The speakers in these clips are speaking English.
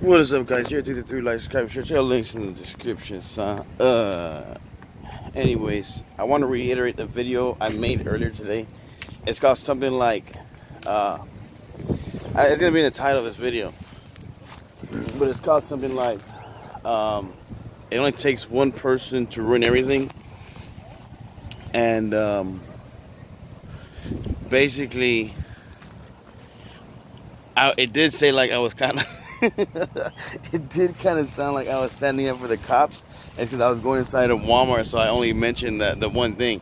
What is up, guys? Here, 333 like, subscribe, share, share links in the description, son. Uh, anyways, I want to reiterate the video I made earlier today. It's got something like, uh, it's gonna be in the title of this video, but it's called something like, um, it only takes one person to ruin everything, and um, basically, I, it did say like I was kind of. it did kind of sound like I was standing up for the cops. It's because I was going inside of Walmart, so I only mentioned that the one thing.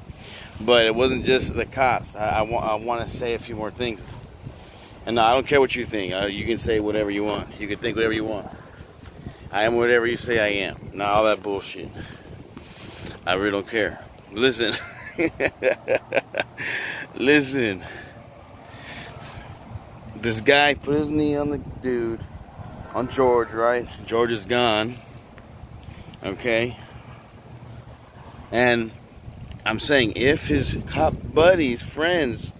But it wasn't just the cops. I, I, I want to say a few more things. And I don't care what you think. Uh, you can say whatever you want. You can think whatever you want. I am whatever you say I am. Not all that bullshit. I really don't care. Listen. Listen. This guy put his knee on the dude on George, right? George is gone. Okay. And I'm saying if his cop buddies, friends,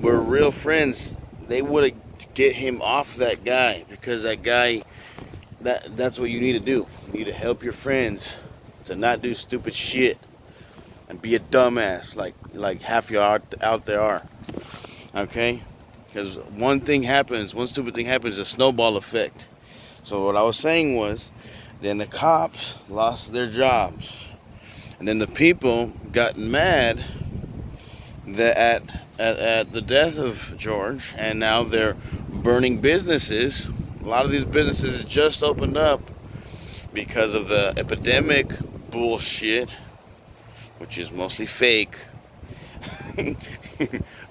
were real friends, they would have get him off that guy because that guy that that's what you need to do. You need to help your friends to not do stupid shit and be a dumbass like like half you out, out there are. Okay? Because one thing happens, one stupid thing happens, a snowball effect. So what I was saying was, then the cops lost their jobs, and then the people got mad that at, at at the death of George, and now they're burning businesses. A lot of these businesses just opened up because of the epidemic bullshit, which is mostly fake.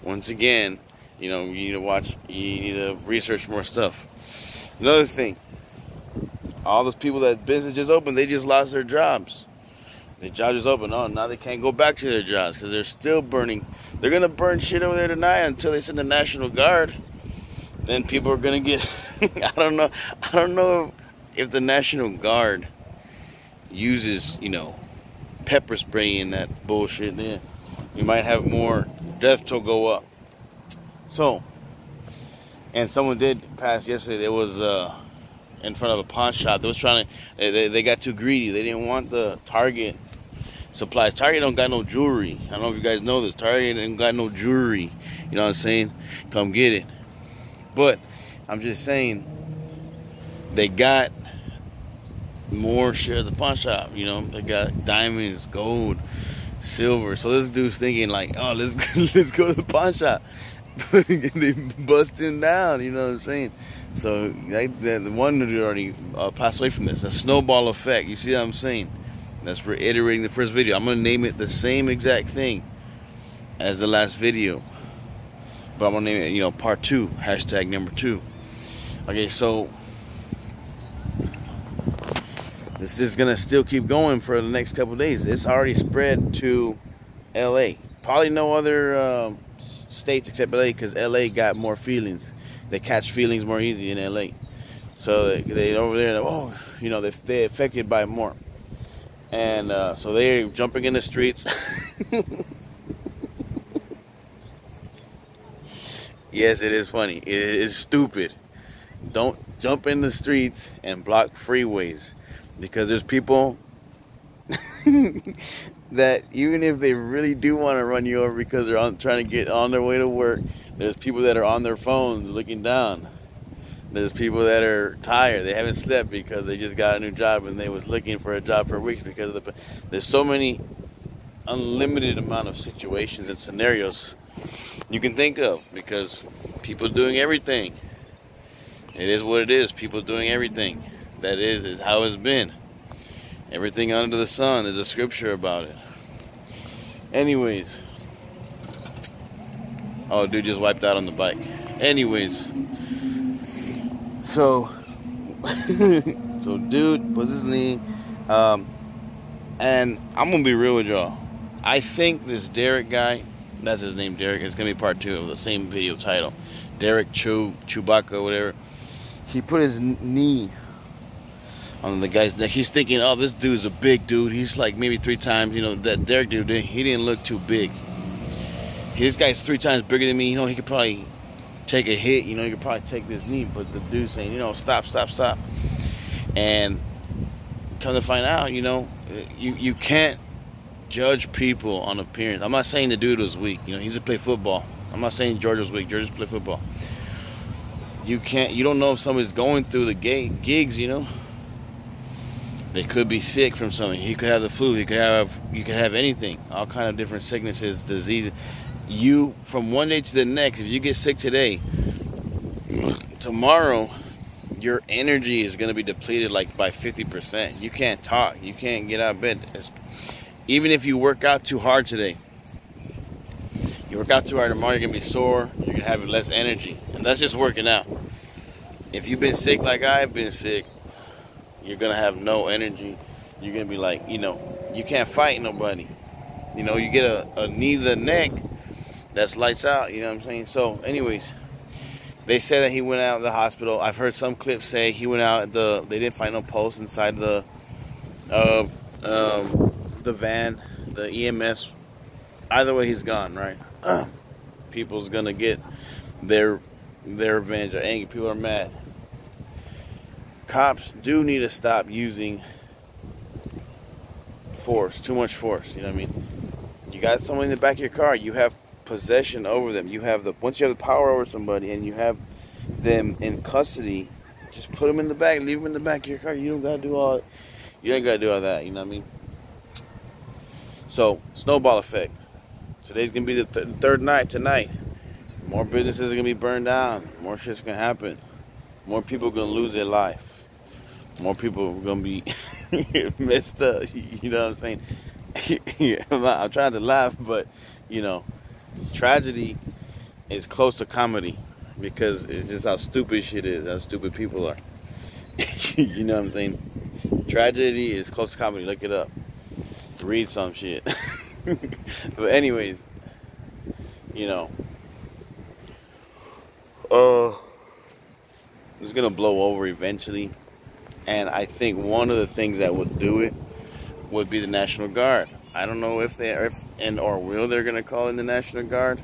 Once again, you know, you need to watch, you need to research more stuff. Another thing, all those people that business just opened, they just lost their jobs. Their job is open. Oh, now they can't go back to their jobs because they're still burning. They're gonna burn shit over there tonight until they send the National Guard. Then people are gonna get. I don't know. I don't know if the National Guard uses, you know, pepper spray in that bullshit. Then you might have more death toll go up. So, and someone did pass yesterday. There was uh, in front of a pawn shop. They was trying to. They, they got too greedy. They didn't want the Target supplies. Target don't got no jewelry. I don't know if you guys know this. Target ain't got no jewelry. You know what I'm saying? Come get it. But I'm just saying they got more share of the pawn shop. You know, they got diamonds, gold, silver. So this dude's thinking like, oh, let's let's go to the pawn shop. they bust him down. You know what I'm saying? So they, the one dude already uh, passed away from this. A snowball effect. You see what I'm saying? That's reiterating the first video. I'm gonna name it the same exact thing as the last video, but I'm gonna name it, you know, part two. Hashtag number two. Okay, so this is gonna still keep going for the next couple days. It's already spread to L.A. Probably no other uh, states except L.A. because L.A. got more feelings. They catch feelings more easy in L.A. So they, they over there, oh, you know, they they affected by more, and uh, so they're jumping in the streets. yes, it is funny. It is stupid. Don't jump in the streets and block freeways because there's people that even if they really do want to run you over because they're on, trying to get on their way to work, there's people that are on their phones looking down. There's people that are tired. They haven't slept because they just got a new job and they was looking for a job for weeks because of the. There's so many unlimited amount of situations and scenarios you can think of because people doing everything. It is what it is. People doing everything. That is is how it's been. Everything under the sun. There's a scripture about it. Anyways. Oh, dude just wiped out on the bike. Anyways. So, so dude puts his knee. Um, and I'm going to be real with y'all. I think this Derek guy, that's his name, Derek, is going to be part two of the same video title. Derek Chew, Chewbacca, whatever. He put his knee on the guy's neck. He's thinking, oh, this dude's a big dude. He's like maybe three times, you know, that Derek dude, he didn't look too big. This guy's three times bigger than me. You know, he could probably take a hit, you know, he could probably take this knee. But the dude saying, you know, stop, stop, stop. And come to find out, you know, you, you can't judge people on appearance. I'm not saying the dude was weak. You know, he just play football. I'm not saying George was weak. George just play football. You can't. You don't know if somebody's going through the gate, gigs. You know, they could be sick from something. He could have the flu. He could have. You could have anything. All kind of different sicknesses, diseases. You from one day to the next. If you get sick today, tomorrow your energy is going to be depleted like by 50%. You can't talk. You can't get out of bed. It's, even if you work out too hard today, you work out too hard tomorrow, you're going to be sore. You're going to have less energy. And that's just working out. If you've been sick like I've been sick, you're to have no energy. You're to be like, you know, you can't fight nobody. You know, you get a, a knee to the neck, that's lights out. You know what I'm saying? So, anyways. They said that he went out of the hospital. I've heard some clips say he went out. at The they didn't find no pulse inside the of um, the van, the EMS. Either way, he's gone. Right? People's gonna get their their revenge. They're angry. People are mad. Cops do need to stop using force. Too much force. You know what I mean? You got someone in the back of your car. You have possession over them. You have the once you have the power over somebody and you have them in custody, just put them in the back, leave them in the back of your car. You don't gotta do all, you ain't gotta do all that. You know what I mean? So snowball effect. Today's gonna be the th third night tonight. More businesses are gonna be burned down. More shit's gonna happen. More people are gonna lose their life. More people are gonna be messed up. You know what I'm saying? I'm, not, I'm trying to laugh, but you know tragedy is close to comedy because it's just how stupid shit is, how stupid people are. you know what I'm saying? Tragedy is close to comedy. Look it up. Read some shit. but anyways, you know, uh, it's gonna blow over eventually, and I think one of the things that would do it would be the National Guard. I don't know if they if and or will they're gonna call in the National Guard,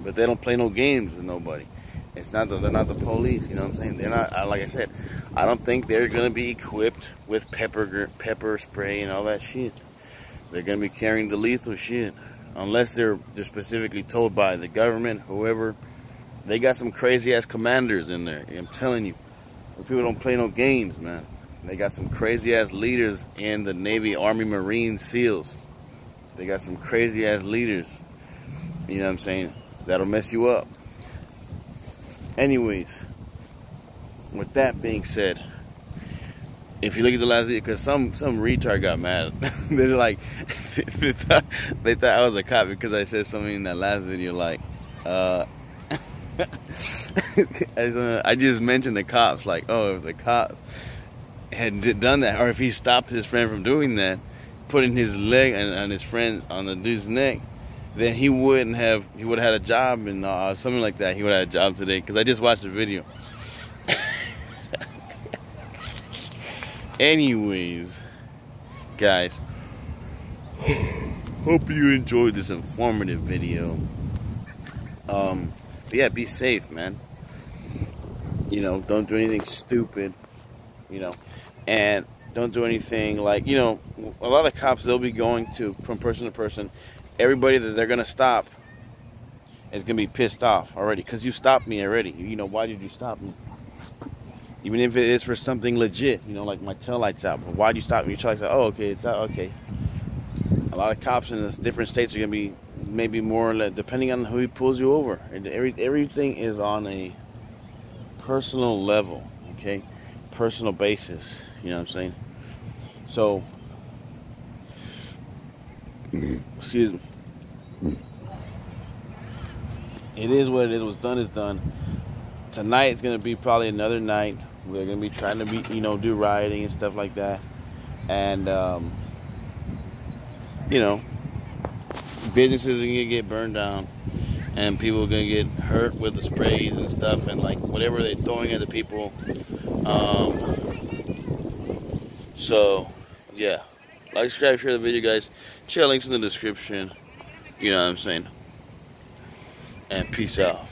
but they don't play no games with nobody. It's not the, they're not the police, you know what I'm saying? They're not like I said. I don't think they're gonna be equipped with pepper pepper spray and all that shit. They're gonna be carrying the lethal shit, unless they're they're specifically told by the government, whoever. They got some crazy ass commanders in there. I'm telling you, people don't play no games, man. They got some crazy ass leaders in the Navy, Army, Marine, SEALs. They got some crazy ass leaders. You know what I'm saying? That'll mess you up. Anyways, with that being said, if you look at the last video, because some some retard got mad. They're like, they, thought, they thought I was a cop because I said something in that last video like, uh, I just mentioned the cops, like, oh, if the cops had done that, or if he stopped his friend from doing that, putting his leg on, on his friend on the dude's neck, then he wouldn't have. He would have had a job and uh, something like that. He would have had a job today because I just watched the video. Anyways, guys, hope you enjoyed this informative video. Um, but yeah, be safe, man. You know, don't do anything stupid. You know, and don't do anything like you know a lot of cops they'll be going to from person to person. Everybody that they're gonna stop is gonna be pissed off already because you stopped me already. You know why did you stop me? Even if it is for something legit you know like my tail lights out but why did you stop me? Your tail lights out oh okay it's out okay a lot of cops in this different states are gonna be maybe more depending on who he pulls you over every, everything is on a personal level okay personal basis. You know what I'm saying? So, excuse me. It is what it is. What's done is done. Tonight is gonna be probably another night. We're gonna be trying to be, you know, do rioting and stuff like that, and um, you know, businesses are gonna get burned down, and people are gonna get hurt with the sprays and stuff, and like whatever they're throwing at the people um, so, yeah. Like, subscribe, share the video, guys. Check out links in the description. You know what I'm saying? And peace out.